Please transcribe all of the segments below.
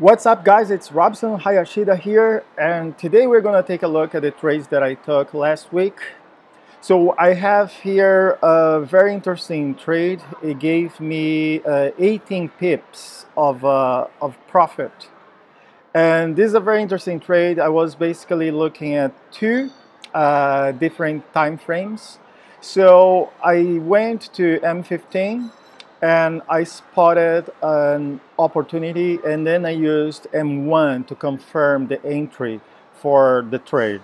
What's up guys, it's Robson Hayashida here and today we're going to take a look at the trades that I took last week. So I have here a very interesting trade. It gave me uh, 18 pips of, uh, of profit. And this is a very interesting trade. I was basically looking at two uh, different time frames. So I went to M15 and I spotted an opportunity and then I used M1 to confirm the entry for the trade.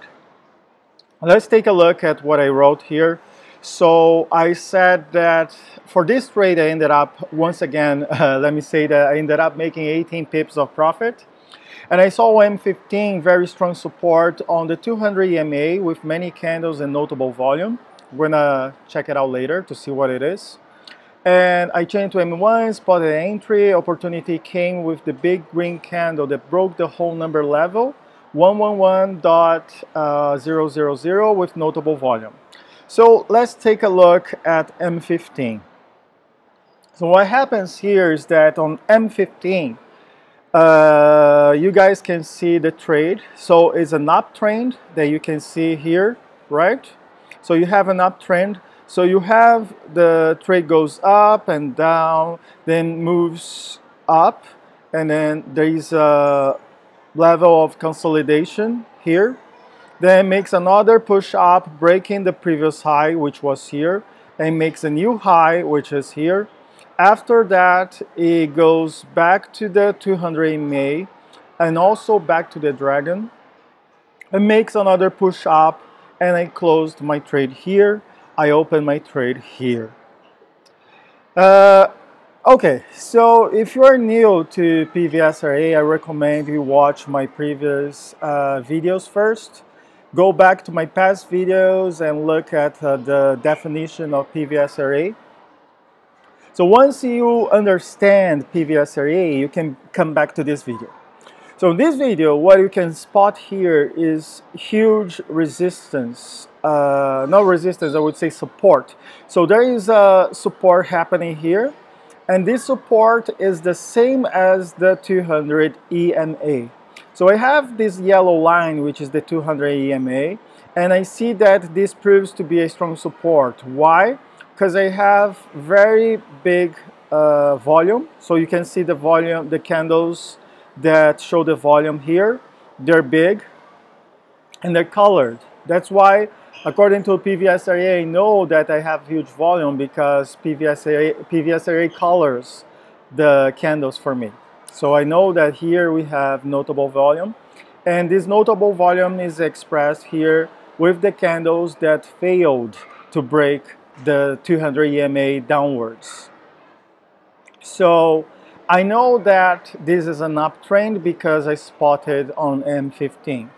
Let's take a look at what I wrote here. So I said that for this trade I ended up, once again, uh, let me say that I ended up making 18 pips of profit. And I saw M15 very strong support on the 200 EMA with many candles and notable volume. We're gonna check it out later to see what it is. And I changed to M1, spotted entry, opportunity came with the big green candle that broke the whole number level, 111.000 uh, with notable volume. So let's take a look at M15. So what happens here is that on M15, uh, you guys can see the trade. So it's an uptrend that you can see here, right? So you have an uptrend so you have the trade goes up and down, then moves up, and then there is a level of consolidation here. Then makes another push up, breaking the previous high, which was here, and makes a new high, which is here. After that, it goes back to the 200 MA and also back to the dragon It makes another push up and I closed my trade here I open my trade here. Uh, okay, so if you are new to PVSRA, I recommend you watch my previous uh, videos first. Go back to my past videos and look at uh, the definition of PVSRA. So once you understand PVSRA, you can come back to this video. So in this video, what you can spot here is huge resistance, uh, not resistance, I would say support. So there is a support happening here, and this support is the same as the 200 EMA. So I have this yellow line, which is the 200 EMA, and I see that this proves to be a strong support. Why? Because I have very big uh, volume, so you can see the volume, the candles, that show the volume here. They're big and they're colored. That's why, according to PVSRA, I know that I have huge volume because PVSRA, PVSRA colors the candles for me. So I know that here we have notable volume and this notable volume is expressed here with the candles that failed to break the 200 EMA downwards. So I know that this is an uptrend because I spotted on M15.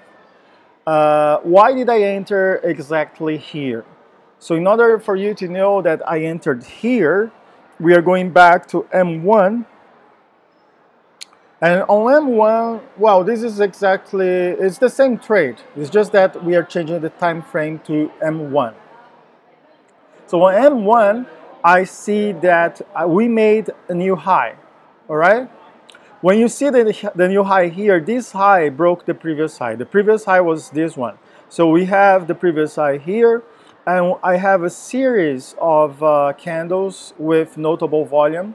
Uh, why did I enter exactly here? So in order for you to know that I entered here, we are going back to M1. And on M1, well, this is exactly, it's the same trade. It's just that we are changing the time frame to M1. So on M1, I see that uh, we made a new high all right? When you see the, the new high here, this high broke the previous high. The previous high was this one. So we have the previous high here, and I have a series of uh, candles with notable volume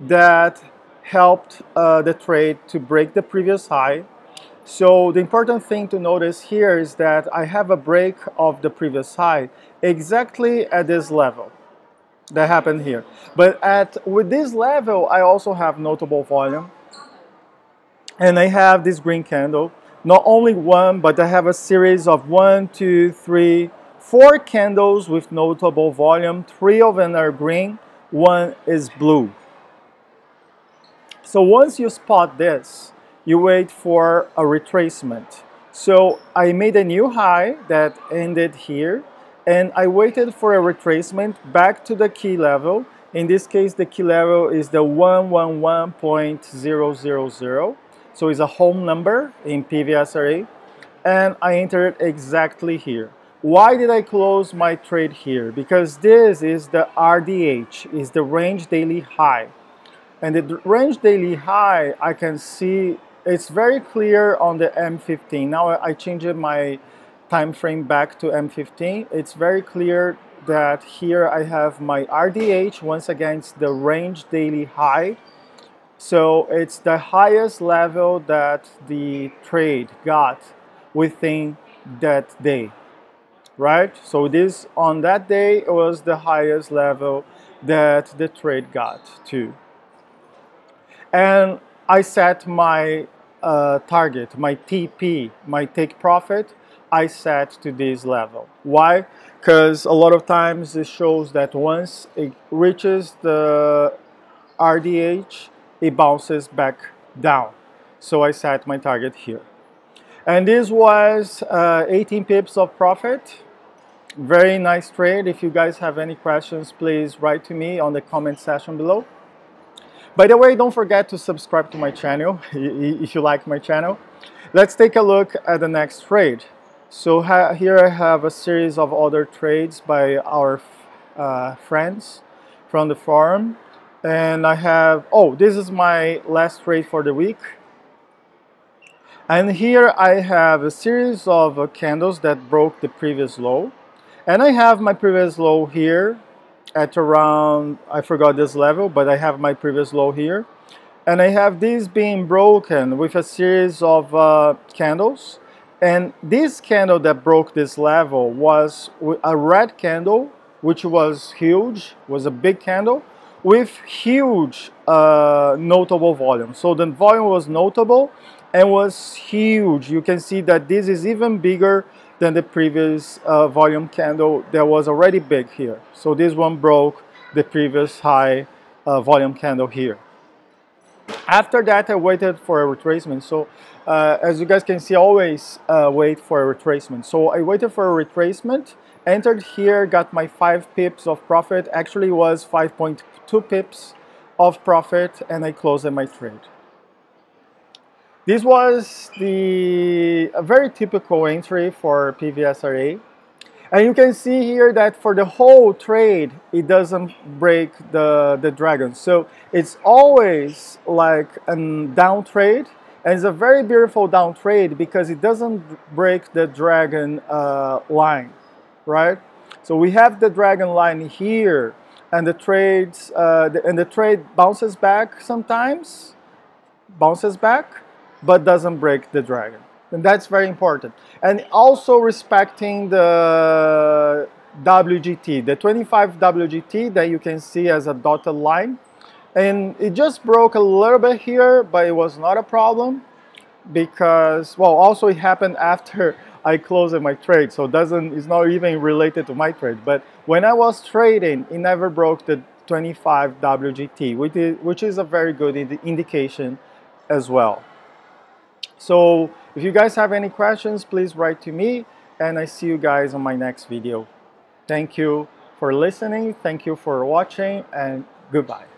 that helped uh, the trade to break the previous high. So the important thing to notice here is that I have a break of the previous high exactly at this level that happened here. But at with this level, I also have notable volume. And I have this green candle. Not only one, but I have a series of one, two, three, four candles with notable volume. Three of them are green, one is blue. So once you spot this, you wait for a retracement. So I made a new high that ended here and I waited for a retracement back to the key level. In this case, the key level is the 111.000. So it's a home number in PVSRA. And I entered exactly here. Why did I close my trade here? Because this is the RDH, is the range daily high. And the range daily high, I can see it's very clear on the M15. Now I changed my time frame back to M15. It's very clear that here I have my RDH once again it's the range daily high so it's the highest level that the trade got within that day right so this on that day was the highest level that the trade got to and I set my uh, target my TP my take profit I set to this level why because a lot of times it shows that once it reaches the RDH, it bounces back down. So I set my target here. And this was uh, 18 pips of profit. Very nice trade. If you guys have any questions, please write to me on the comment section below. By the way, don't forget to subscribe to my channel if you like my channel. Let's take a look at the next trade. So here I have a series of other trades by our uh, friends from the forum. And I have, oh, this is my last trade for the week. And here I have a series of uh, candles that broke the previous low. And I have my previous low here at around, I forgot this level, but I have my previous low here. And I have this being broken with a series of uh, candles and this candle that broke this level was a red candle, which was huge, was a big candle with huge uh, notable volume. So the volume was notable and was huge. You can see that this is even bigger than the previous uh, volume candle that was already big here. So this one broke the previous high uh, volume candle here. After that, I waited for a retracement. So uh, as you guys can see, always uh, wait for a retracement. So I waited for a retracement, entered here, got my 5 pips of profit. Actually was 5.2 pips of profit and I closed my trade. This was the a very typical entry for PVSRA. And you can see here that for the whole trade, it doesn't break the, the dragon. So it's always like a down trade. And it's a very beautiful down trade because it doesn't break the dragon uh, line, right? So we have the dragon line here and the trades, uh, and the trade bounces back sometimes, bounces back, but doesn't break the dragon. And that's very important. And also respecting the WGT, the 25 WGT that you can see as a dotted line. And it just broke a little bit here, but it was not a problem because, well, also it happened after I closed my trade, so doesn't, it's not even related to my trade. But when I was trading, it never broke the 25 WGT, which is, which is a very good indication as well. So if you guys have any questions, please write to me and I see you guys on my next video. Thank you for listening, thank you for watching and goodbye.